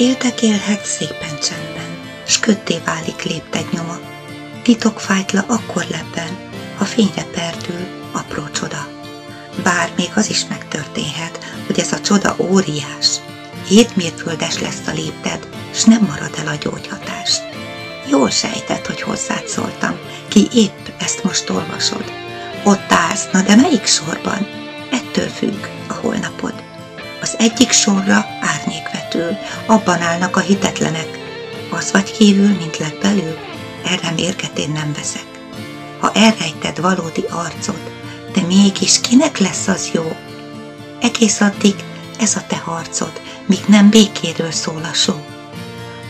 Éltek élhet szépen csendben, s kötté válik lépted nyoma. Titokfájtla akkor lebben, ha fényre perdül apró csoda. Bár még az is megtörténhet, hogy ez a csoda óriás. Hét mérföldes lesz a lépted, s nem marad el a gyógyhatás. Jól sejtett, hogy hozzád szóltam, ki épp ezt most olvasod. Ott állsz, na de melyik sorban? Ettől függ a holnapod. Az egyik sorra árnyék vetül, abban állnak a hitetlenek. Az vagy kívül, mint legbelül, erre mérget én nem veszek. Ha elrejted valódi arcod, de mégis kinek lesz az jó? Egész addig ez a te harcod, míg nem békéről szól a só.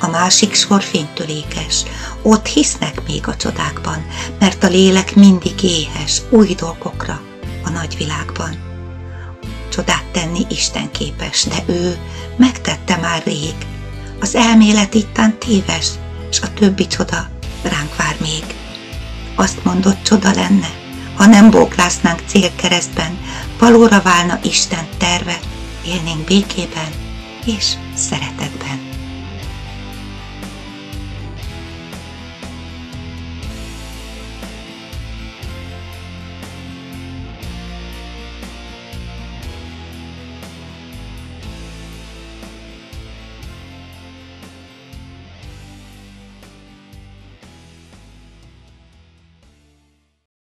A másik sor fénytölékes, ott hisznek még a csodákban, mert a lélek mindig éhes, új dolgokra a nagyvilágban. Csodát tenni Isten képes, de ő megtette már rég. Az elmélet ittán téves, s a többi csoda ránk vár még. Azt mondott, csoda lenne, ha nem bóklásznánk célkeresztben, valóra válna Isten terve, élnénk békében és szeretetben.